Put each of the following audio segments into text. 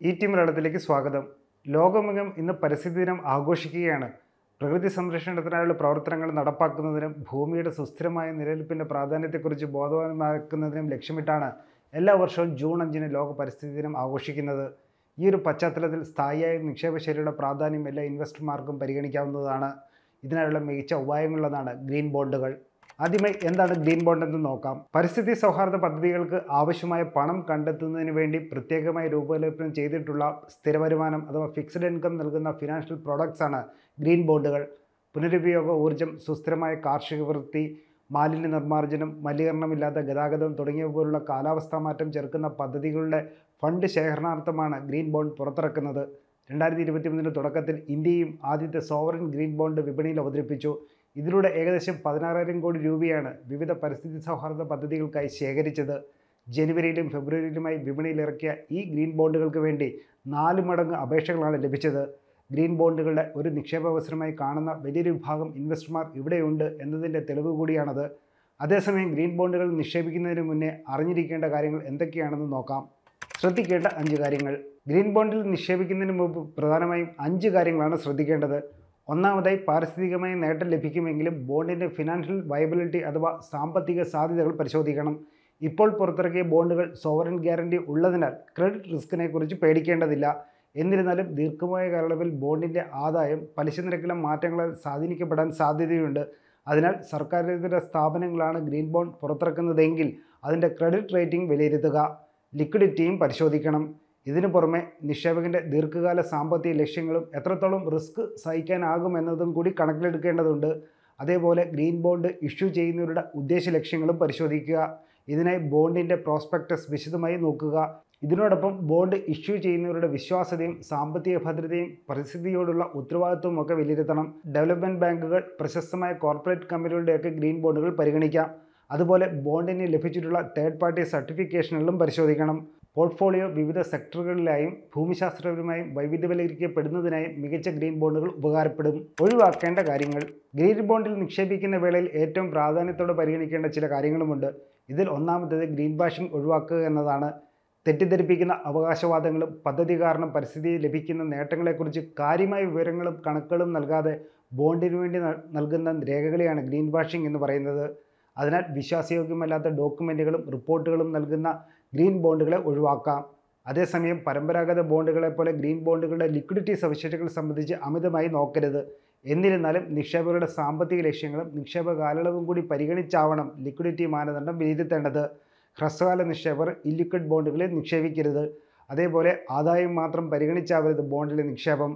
ഈ ടീം മലയാളത്തിലേക്ക് സ്വാഗതം. ലോകമെങ്ങും ഇന്ന് പരിസ്ഥിതി ദിനം ആഘോഷിക്കുകയാണ്. പ്രകൃതി സംരക്ഷണത്തിനായുള്ള പ്രവർത്തനങ്ങൾ നടപ്പാക്കുന്നതിനും ഭൂമിയുടെ സുസ്ഥിരമായ നിലനിൽപ്പിന്റെ പ്രാധാന്യത്തെക്കുറിച്ച് ബോധവാന്മാക്കുന്നതിനും ലക്ഷ്യമിട്ടാണ് എല്ലാ വർഷവും ജൂൺ അഞ്ചിന് ലോക പരിസ്ഥിതി ദിനം ആഘോഷിക്കുന്നത്. ഈ ഒരു പശ്ചാത്തലത്തിൽ സ്ഥായിയായ നിക്ഷേപശൈലിയുടെ പ്രാധാന്യം എല്ലാ ഇൻവെസ്റ്റർമാർക്കും പരിഗണിക്കാവുന്നതാണ്. ഇതിനായുള്ള മികച്ച ഉപായങ്ങളുള്ളതാണ് ഗ്രീൻ ബോണ്ടുകൾ. ആദ്യമായി എന്താണ് ഗ്രീൻ ബോണ്ട് എന്ന് നോക്കാം. പരിസ്ഥിതി സൗഹാർദ്ദ പദ്ധതികൾക്ക് ആവശ്യമായ പണം കണ്ടെത്തുന്നതിന് വേണ്ടി പ്രത്യേകമായി രൂപകൽപ്പന ചെയ്തിട്ടുള്ള സ്ഥിര വരുമാനം അഥവാ ഫിക്സഡ് ഇൻകം നൽകുന്ന ഫിനാൻഷ്യൽ പ്രോഡക്ട്സ് ആണ് ഗ്രീൻ ബോണ്ടുകൾ. പുനരുപയോഗ ഊർജം സുസ്ഥിരമായ കാർഷിക വൃത്തി മാലിന്യ നിർമ്മാർജനം മലിനീകരണമില്ലാത്ത ഗതാഗതം തുടങ്ങിയ പോലുള്ള കാലാവസ്ഥാ മാറ്റം ചെറുക്കുന്ന പദ്ധതികളുടെ ഫണ്ട് ശേഖരണാർത്ഥമാണ് ഗ്രീൻ ബോണ്ട് പുറത്തിറക്കുന്നത്. രണ്ടായിരത്തി ഇരുപത്തി മൂന്നിന്റെ തുടക്കത്തിൽ ഇന്ത്യയും ആദ്യത്തെ സോവറിൻ ഗ്രീൻ ബോണ്ട് വിപണിയിൽ അവതരിപ്പിച്ചു. ഇതിലൂടെ ഏകദേശം പതിനാറായിരം കോടി രൂപയാണ് വിവിധ പരിസ്ഥിതി സൗഹാർദ്ദ പദ്ധതികൾക്കായി ശേഖരിച്ചത്. ജനുവരിയിലും ഫെബ്രുവരിയിലുമായി വിപണിയിൽ ഇറക്കിയ ഈ ഗ്രീൻ ബോണ്ടുകൾക്ക് വേണ്ടി നാല് മടങ്ങ് അപേക്ഷകളാണ് ലഭിച്ചത്. ഗ്രീൻ ബോണ്ടുകളുടെ ഒരു നിക്ഷേപാവസരമായി കാണുന്ന വലിയൊരു വിഭാഗം ഇൻവെസ്റ്റർമാർ ഇവിടെയുണ്ട് എന്നതിന്റെ തെളിവ് കൂടിയാണത്. അതേസമയം ഗ്രീൻ ബോണ്ടുകൾ നിക്ഷേപിക്കുന്നതിന് മുന്നേ അറിഞ്ഞിരിക്കേണ്ട കാര്യങ്ങൾ എന്തൊക്കെയാണെന്ന് നോക്കാം. ശ്രദ്ധിക്കേണ്ട അഞ്ച് കാര്യങ്ങൾ. ഗ്രീൻ ബോണ്ടിൽ നിക്ഷേപിക്കുന്നതിന് മുമ്പ് പ്രധാനമായും അഞ്ച് കാര്യങ്ങളാണ് ശ്രദ്ധിക്കേണ്ടത്. ഒന്നാമതായി പാരിസ്ഥിതികമായ നേട്ടം ലഭിക്കുമെങ്കിലും ബോണ്ടിന്റെ ഫിനാൻഷ്യൽ വയബിലിറ്റി അഥവാ സാമ്പത്തിക സാധ്യതകൾ പരിശോധിക്കണം. ഇപ്പോൾ പുറത്തിറക്കിയ ബോണ്ടുകൾ സോവറൻ ഗ്യാരണ്ടി ഉള്ളതിനാൽ ക്രെഡിറ്റ് റിസ്ക്കിനെ കുറിച്ച് പേടിക്കേണ്ടതില്ല. എന്നിരുന്നാലും ദീർഘമായ കാലയളവിൽ ബോണ്ടിന്റെ ആദായം പലിശ നിരക്കിലെ മാറ്റങ്ങളാൽ സ്വാധീനിക്കപ്പെടാൻ സാധ്യതയുണ്ട്. അതിനാൽ സർക്കാരിതര സ്ഥാപനങ്ങളാണ് ഗ്രീൻ ബോണ്ട് പുറത്തിറക്കുന്നതെങ്കിൽ അതിന്റെ ക്രെഡിറ്റ് റേറ്റിംഗ് വിലയിരുത്തുക. ലിക്വിഡിറ്റിയും പരിശോധിക്കണം. ഇതിനു പുറമെ നിക്ഷേപകന്റെ ദീർഘകാല സാമ്പത്തിക ലക്ഷ്യങ്ങളും എത്രത്തോളം റിസ്ക് സഹിക്കാനാകുമെന്നതും കൂടി കണക്കിലെടുക്കേണ്ടതുണ്ട്. അതേപോലെ ഗ്രീൻ ബോണ്ട് ഇഷ്യൂ ചെയ്യുന്നവരുടെ ഉദ്ദേശ ലക്ഷ്യങ്ങളും പരിശോധിക്കുക. ഇതിനായി ബോണ്ടിന്റെ പ്രോസ്പെക്ടസ് വിശദമായി നോക്കുക. ഇതിനോടൊപ്പം ബോണ്ട് ഇഷ്യൂ ചെയ്യുന്നവരുടെ വിശ്വാസ്യതയും സാമ്പത്തിക ഭദ്രതയും പരിസ്ഥിതിയോടുള്ള ഉത്തരവാദിത്വവും ഒക്കെ വിലയിരുത്തണം. ഡെവലപ്മെന്റ് ബാങ്കുകൾ പ്രശസ്തമായ കോർപ്പറേറ്റ് കമ്പനികളുടെയൊക്കെ ഗ്രീൻ ബോണ്ടുകൾ പരിഗണിക്കാം. അതുപോലെ ബോണ്ടിന് ലഭിച്ചിട്ടുള്ള തേർഡ് പാർട്ടി സർട്ടിഫിക്കേഷനുകളും പരിശോധിക്കണം. പോർട്ട്ഫോളിയോ വിവിധ സെക്ടറുകളിലായും ഭൂമിശാസ്ത്രപരമായും വൈവിധ്യവൽക്കരിക്കപ്പെടുന്നതിനായും മികച്ച ഗ്രീൻ ബോണ്ടുകൾ ഉപകാരപ്പെടും. ഒഴിവാക്കേണ്ട കാര്യങ്ങൾ. ഗ്രീൻ ബോണ്ടിൽ നിക്ഷേപിക്കുന്ന വേളയിൽ ഏറ്റവും പ്രാധാന്യത്തോടെ പരിഗണിക്കേണ്ട ചില കാര്യങ്ങളുമുണ്ട്. ഇതിൽ ഒന്നാമത്തേത് ഗ്രീൻ വാഷിംഗ് ഒഴിവാക്കുക എന്നതാണ്. തെറ്റിദ്ധരിപ്പിക്കുന്ന അവകാശവാദങ്ങളും പദ്ധതി കാരണം പരിസ്ഥിതിയിൽ ലഭിക്കുന്ന നേട്ടങ്ങളെക്കുറിച്ച് കാര്യമായ വിവരങ്ങളും കണക്കുകളും നൽകാതെ ബോണ്ടിന് വേണ്ടി നൽകുന്ന രേഖകളെയാണ് ഗ്രീൻ വാഷിംഗ് എന്ന് പറയുന്നത്. അതിനാൽ വിശ്വാസയോഗ്യമല്ലാത്ത ഡോക്യുമെന്റുകളും റിപ്പോർട്ടുകളും നൽകുന്ന ഗ്രീൻ ബോണ്ടുകളെ ഒഴിവാക്കാം. അതേസമയം പരമ്പരാഗത ബോണ്ടുകളെ പോലെ ഗ്രീൻ ബോണ്ടുകളുടെ ലിക്വിഡിറ്റി സവിശേഷതകൾ സംബന്ധിച്ച് അമിതമായി നോക്കരുത്. എന്നിരുന്നാലും നിക്ഷേപകരുടെ സാമ്പത്തിക ലക്ഷ്യങ്ങളും നിക്ഷേപ കാലയളവും കൂടി പരിഗണിച്ചാവണം ലിക്വിഡിറ്റി മാനദണ്ഡം വിലയിരുത്തേണ്ടത്. ഹ്രസ്വകാല നിക്ഷേപർ ഇല്ലിക്വിഡ് ബോണ്ടുകളിൽ നിക്ഷേപിക്കരുത്. അതേപോലെ ആദായം മാത്രം പരിഗണിച്ചാവരുത് ബോണ്ടിലെ നിക്ഷേപം.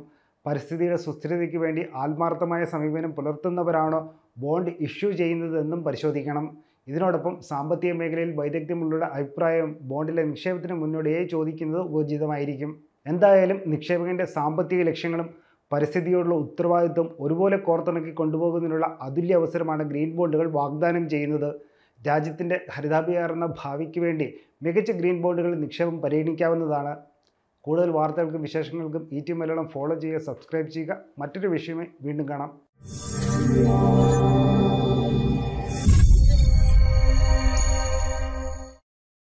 പരിസ്ഥിതിയുടെ സുസ്ഥിരതയ്ക്ക് വേണ്ടി ആത്മാർത്ഥമായ സമീപനം പുലർത്തുന്നവരാണോ ബോണ്ട് ഇഷ്യൂ ചെയ്യുന്നതെന്നും പരിശോധിക്കണം. ഇതിനോടൊപ്പം സാമ്പത്തിക മേഖലയിൽ വൈദഗ്ധ്യമുള്ള അഭിപ്രായം ബോണ്ടിലെ നിക്ഷേപത്തിന് മുന്നോടിയായി ചോദിക്കുന്നത് ഉചിതമായിരിക്കും. എന്തായാലും നിക്ഷേപകന്റെ സാമ്പത്തിക ലക്ഷ്യങ്ങളും പരിസ്ഥിതിയോടുള്ള ഉത്തരവാദിത്വം ഒരുപോലെ കോർത്തിണക്കി കൊണ്ടുപോകുന്നതിനുള്ള അതുല്യ അവസരമാണ് ഗ്രീൻ ബോണ്ടുകൾ വാഗ്ദാനം ചെയ്യുന്നത്. രാജ്യത്തിന്റെ ഹരിതാഭികാരണ ഭാവിക്ക് വേണ്ടി മികച്ച ഗ്രീൻ ബോണ്ടുകൾ നിക്ഷേപം പരിഗണിക്കാവുന്നതാണ്. കൂടുതൽ വാർത്തകൾക്കും വിശേഷങ്ങൾക്കും ഈ ടി മലയാളം ഫോളോ ചെയ്യുക സബ്സ്ക്രൈബ് ചെയ്യുക. മറ്റൊരു വിഷയമായി വീണ്ടും കാണാം.